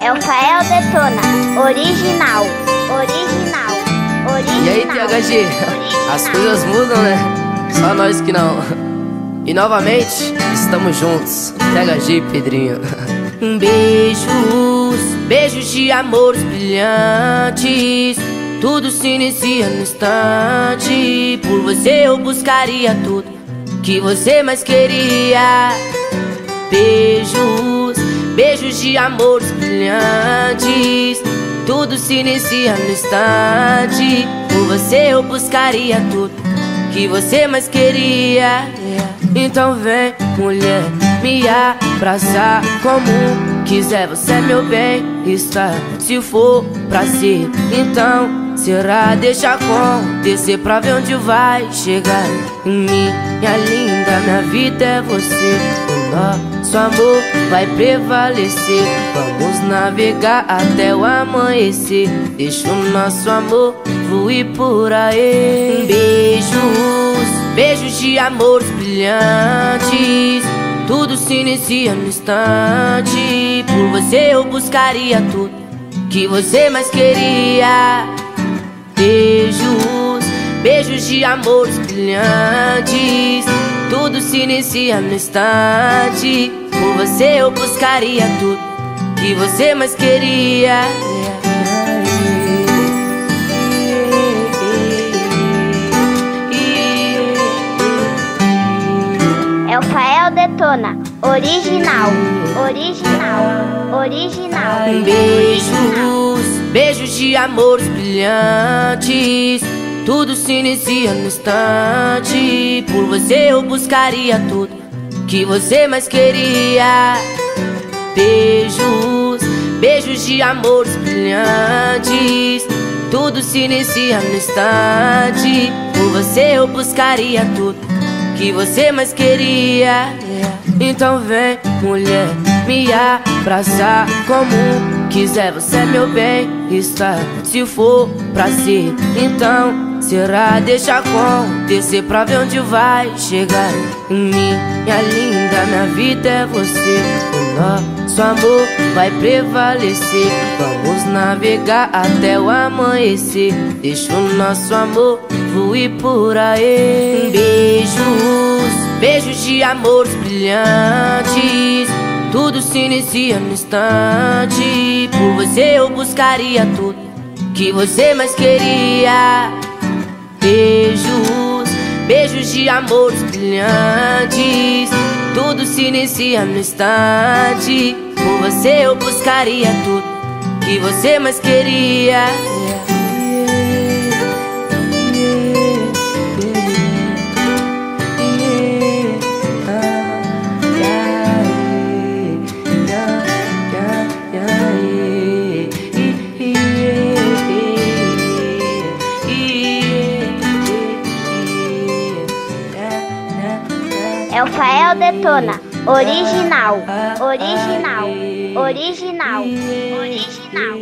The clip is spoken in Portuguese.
É o Fael Detona, original, original, original. E aí, THG? As coisas mudam, né? Só nós que não. E novamente, estamos juntos, THG e Pedrinho. Beijos, beijos de amores brilhantes. Tudo se inicia no instante. Por você eu buscaria tudo que você mais queria. Beijos, beijos de amores brilhantes. Tudo se inicia no instante. Por você eu buscaria tudo que você mais queria. Então vem, mulher, me abraçar como quiser. Você é meu bem, está. Se for pra ser, então será. Deixa acontecer pra ver onde vai chegar. Minha linda, minha vida é você. Nosso amor vai prevalecer. Vamos navegar até o amanhecer. Deixa o nosso amor fluir por aí. Beijos, beijos de amores brilhantes. Tudo se inicia no instante. Por você eu buscaria tudo que você mais queria. Beijos, beijos de amores brilhantes. Tudo se inicia no instante. Por você eu buscaria tudo que você mais queria. É o Fael Detona, original, original, original. Beijos, beijos de amores brilhantes. Tudo se inicia no instante. Por você eu buscaria tudo que você mais queria. Beijos, beijos de amores brilhantes. Tudo se inicia no instante. Por você eu buscaria tudo que você mais queria. Então vem, mulher, me abraçar como quiser. Você é meu bem, está. Se for pra ser, então será. Deixa acontecer pra ver onde vai chegar. Minha linda, minha vida é você. O nosso amor vai prevalecer. Vamos navegar até o amanhecer. Deixa o nosso amor fluir por aí. Beijos, beijos de amores brilhantes. Tudo se inicia no instante. Por você eu buscaria tudo que você mais queria. Amores brilhantes. Tudo se inicia no instante. Por você eu buscaria tudo que você mais queria. É o Fael Detona, original, original, original, original.